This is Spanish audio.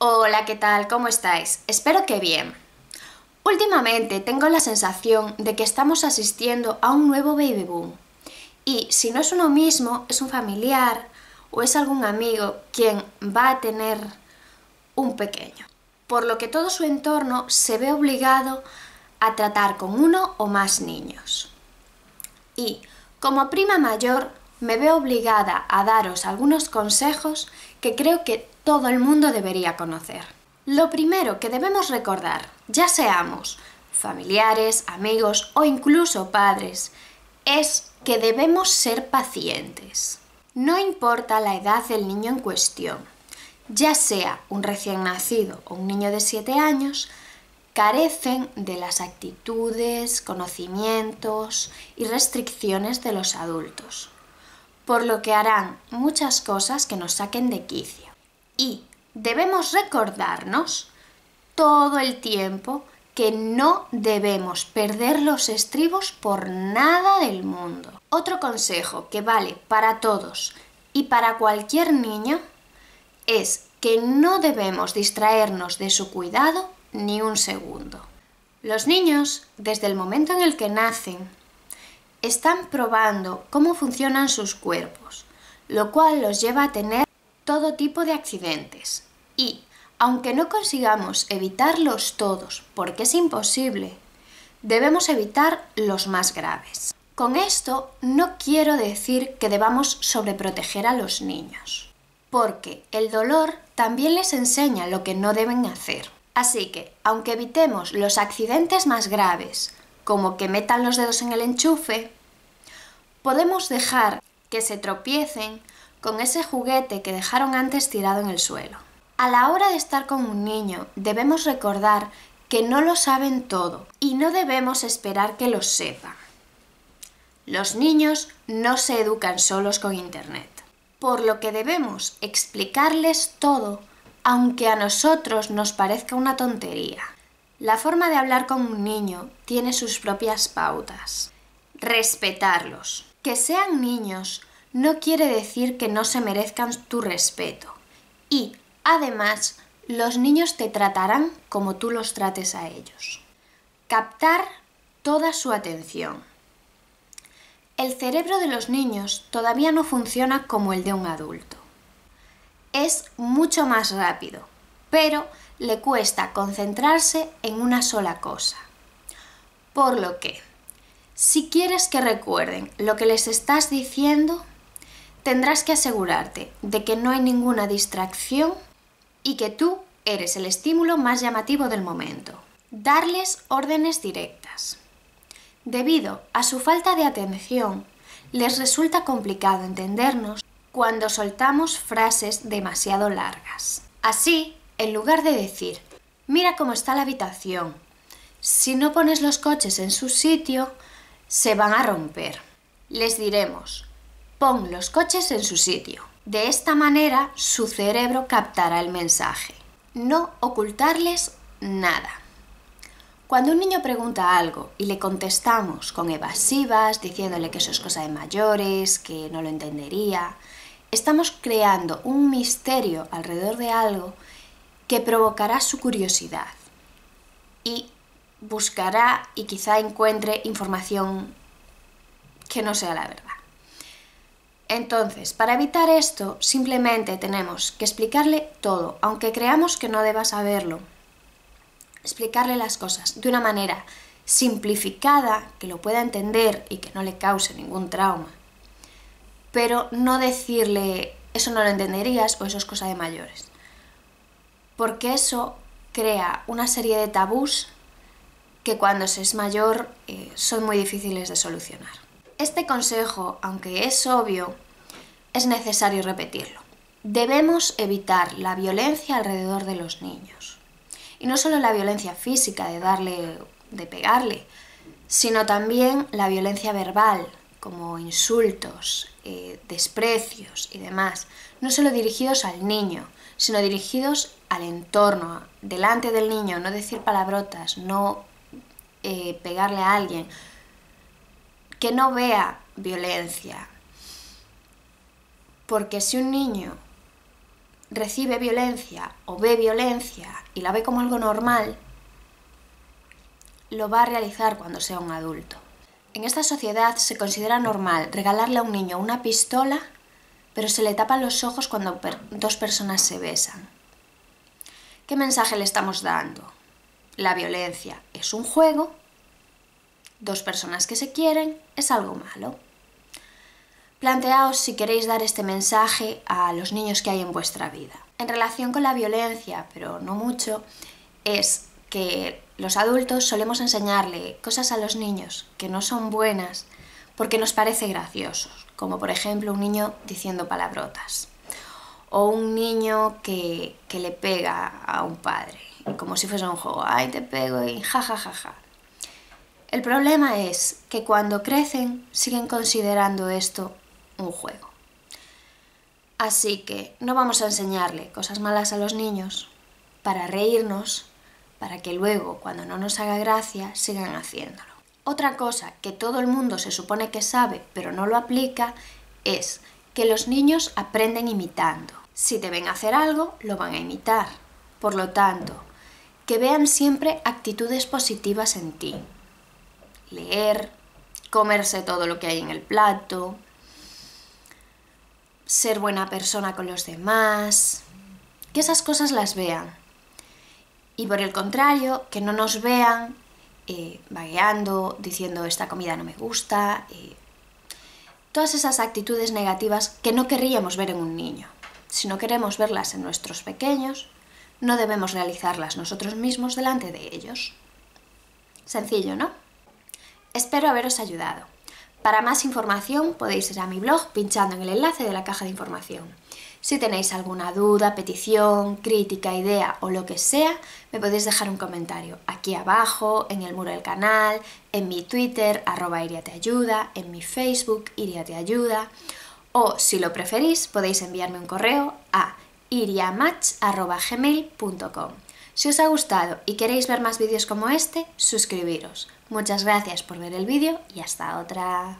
Hola, ¿qué tal? ¿Cómo estáis? Espero que bien. Últimamente tengo la sensación de que estamos asistiendo a un nuevo baby boom. Y si no es uno mismo, es un familiar o es algún amigo quien va a tener un pequeño. Por lo que todo su entorno se ve obligado a tratar con uno o más niños. Y como prima mayor me veo obligada a daros algunos consejos que creo que todo el mundo debería conocer. Lo primero que debemos recordar, ya seamos familiares, amigos o incluso padres, es que debemos ser pacientes. No importa la edad del niño en cuestión, ya sea un recién nacido o un niño de 7 años, carecen de las actitudes, conocimientos y restricciones de los adultos por lo que harán muchas cosas que nos saquen de quicio. Y debemos recordarnos todo el tiempo que no debemos perder los estribos por nada del mundo. Otro consejo que vale para todos y para cualquier niño es que no debemos distraernos de su cuidado ni un segundo. Los niños, desde el momento en el que nacen, están probando cómo funcionan sus cuerpos, lo cual los lleva a tener todo tipo de accidentes. Y, aunque no consigamos evitarlos todos, porque es imposible, debemos evitar los más graves. Con esto no quiero decir que debamos sobreproteger a los niños, porque el dolor también les enseña lo que no deben hacer. Así que, aunque evitemos los accidentes más graves, como que metan los dedos en el enchufe, podemos dejar que se tropiecen con ese juguete que dejaron antes tirado en el suelo. A la hora de estar con un niño debemos recordar que no lo saben todo y no debemos esperar que lo sepan. Los niños no se educan solos con Internet, por lo que debemos explicarles todo aunque a nosotros nos parezca una tontería. La forma de hablar con un niño tiene sus propias pautas. Respetarlos. Que sean niños no quiere decir que no se merezcan tu respeto. Y, además, los niños te tratarán como tú los trates a ellos. Captar toda su atención. El cerebro de los niños todavía no funciona como el de un adulto. Es mucho más rápido, pero le cuesta concentrarse en una sola cosa. Por lo que, si quieres que recuerden lo que les estás diciendo, tendrás que asegurarte de que no hay ninguna distracción y que tú eres el estímulo más llamativo del momento. Darles órdenes directas. Debido a su falta de atención, les resulta complicado entendernos cuando soltamos frases demasiado largas. Así, en lugar de decir, mira cómo está la habitación, si no pones los coches en su sitio, se van a romper. Les diremos, pon los coches en su sitio. De esta manera su cerebro captará el mensaje. No ocultarles nada. Cuando un niño pregunta algo y le contestamos con evasivas, diciéndole que eso es cosa de mayores, que no lo entendería, estamos creando un misterio alrededor de algo que provocará su curiosidad y buscará y quizá encuentre información que no sea la verdad. Entonces, para evitar esto, simplemente tenemos que explicarle todo, aunque creamos que no deba saberlo. Explicarle las cosas de una manera simplificada, que lo pueda entender y que no le cause ningún trauma. Pero no decirle, eso no lo entenderías o eso es cosa de mayores porque eso crea una serie de tabús que cuando se es mayor eh, son muy difíciles de solucionar. Este consejo, aunque es obvio, es necesario repetirlo. Debemos evitar la violencia alrededor de los niños. Y no solo la violencia física de darle, de pegarle, sino también la violencia verbal, como insultos, eh, desprecios y demás, no solo dirigidos al niño, sino dirigidos al entorno, delante del niño, no decir palabrotas, no eh, pegarle a alguien, que no vea violencia. Porque si un niño recibe violencia o ve violencia y la ve como algo normal, lo va a realizar cuando sea un adulto. En esta sociedad se considera normal regalarle a un niño una pistola, pero se le tapan los ojos cuando dos personas se besan. ¿Qué mensaje le estamos dando? La violencia es un juego, dos personas que se quieren es algo malo. Planteaos si queréis dar este mensaje a los niños que hay en vuestra vida. En relación con la violencia, pero no mucho, es que los adultos solemos enseñarle cosas a los niños que no son buenas porque nos parece graciosos, como por ejemplo un niño diciendo palabrotas o un niño que, que le pega a un padre, como si fuese un juego, ay te pego y ja ja ja ja. El problema es que cuando crecen siguen considerando esto un juego. Así que no vamos a enseñarle cosas malas a los niños para reírnos, para que luego, cuando no nos haga gracia, sigan haciéndolo. Otra cosa que todo el mundo se supone que sabe, pero no lo aplica, es que los niños aprenden imitando. Si te ven hacer algo, lo van a imitar. Por lo tanto, que vean siempre actitudes positivas en ti. Leer, comerse todo lo que hay en el plato, ser buena persona con los demás, que esas cosas las vean. Y por el contrario, que no nos vean eh, vagueando, diciendo esta comida no me gusta, eh, todas esas actitudes negativas que no querríamos ver en un niño. Si no queremos verlas en nuestros pequeños, no debemos realizarlas nosotros mismos delante de ellos. Sencillo, ¿no? Espero haberos ayudado. Para más información podéis ir a mi blog pinchando en el enlace de la caja de información. Si tenéis alguna duda, petición, crítica, idea o lo que sea, me podéis dejar un comentario aquí abajo, en el muro del canal, en mi Twitter, arroba iriateayuda, en mi Facebook, iriateayuda, o si lo preferís, podéis enviarme un correo a iriamatch.gmail.com. Si os ha gustado y queréis ver más vídeos como este, suscribiros. Muchas gracias por ver el vídeo y hasta otra.